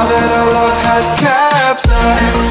Now that our love has capsized